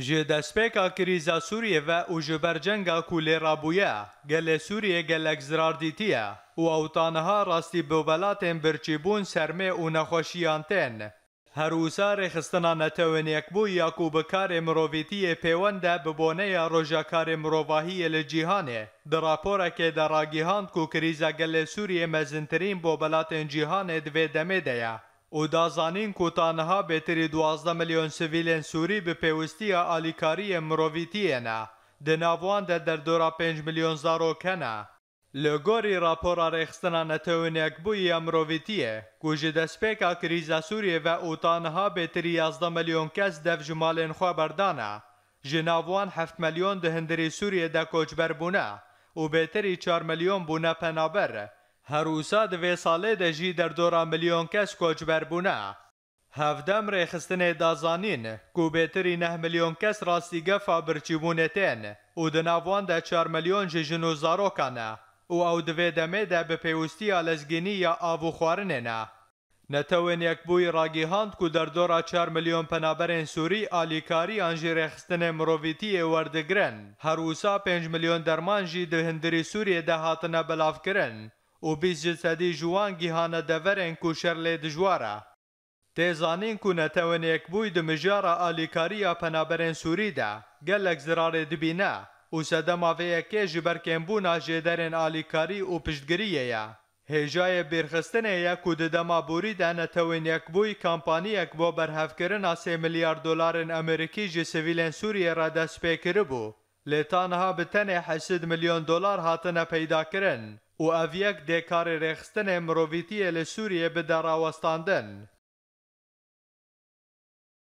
جدسپیک ها کریزا سوریه و او جبر جنگ ها گل سوریه گل اگزرار دیتیه و اوتانه ها راستی بوبلاتین برچی بون سرمه و نخوشیان تین هر اوسا رخستنا نتوین یک بو یاکو بکار مروویتی پیونده ببونه یا روژاکار مروواهی لجیهانه در راپوره که در راگیهاند کو کریزا گل سوریه مزنترین بوبلاتین جیهانه دوی دمیده یا او کوتانها بهتری 12 میلیون سویلین سوری به پیوستی آلیکاری مروویتی نه ده نوان ده در دورا 5 میلیون زارو کنه لگوری راپور را رخستنا نتوین یک بوی امروویتیه گوشی کریزا سوری و اوتانها بهتری 11 میلیون کس دف جمال انخوا بردانه جنوان 7 میلیون ده سوری ده کوچ او بهتری 4 میلیون بونه پنابره هەروسا دەوێ ساڵێ دەژی دەردۆرا ملیۆن کەس کۆچبەربوونە. هەفتەم ڕێخستنێ دازانین و بێتری نە ملیۆن کەس ڕاستیگە فابرچیبوونێتێن و دناواندا 4 ملیۆن ژژن و زارۆکانە و ئەو دەوێ دەمێدا بە پێویستیە لەزگینی یا ئاو خواردنێنە. نەتەوێن یەکبووی ڕاگیهاند و دەردۆرا 4 ملیۆن پەنابەرێن سووری ئالیکاری ئەنژی ڕێخستنێ مرۆڤیتیە وەردەگرن، هەروسا 5 ملیۆن دەرمانژی دهندری سووریە داهاتنە بەلاافکردن. او بیست جسدی جوان گیهانه دورن کو شرلی دجواره. تیزانین کو نتوان یک بوی دو مجار آلیکاری پنابرن سوری ده گلک زرار دبینه او سدم آوه یکی جبرکن بو ناجه درن آلیکاری و یا. هجای برخستن یا کو ددم آبوری ده نتوان یک بوی کمپانی یک بو برحف کرن آسی ملیار دولارن امریکی جی سویلن سوری را دست پیکر بو. لیتانها به تنه 800 میلیون دلار هاتنه پیدا کردن. و آویاک دکار رخت تن امروتی سوریه به درا